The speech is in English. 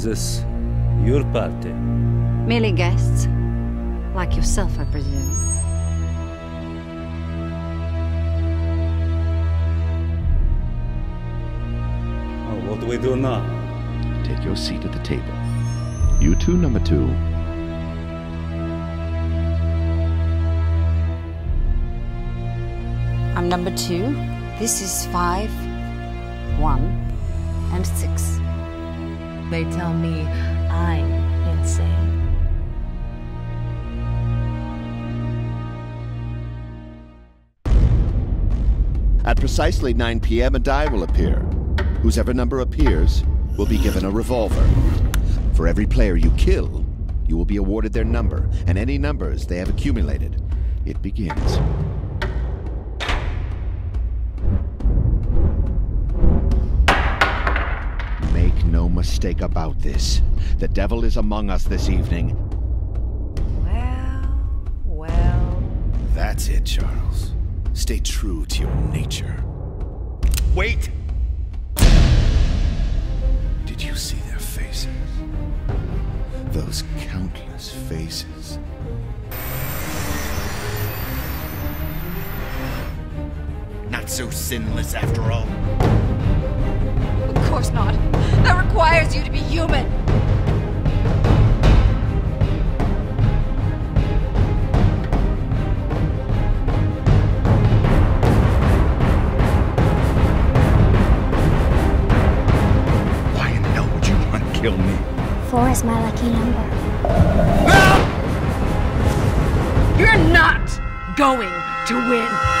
Is this your party? Merely guests. Like yourself, I presume. Oh, what do we do now? Take your seat at the table. You two, number two. I'm number two. This is five, one, and six. They tell me I'm insane. At precisely 9 p.m., a die will appear. Whosever number appears will be given a revolver. For every player you kill, you will be awarded their number and any numbers they have accumulated. It begins. Mistake about this. The devil is among us this evening. Well, well. That's it, Charles. Stay true to your nature. Wait! Did you see their faces? Those countless faces. Not so sinless after all. Of course not. That requires you to be human. Why in hell would you want to kill me? Four is my lucky number. You're not going to win.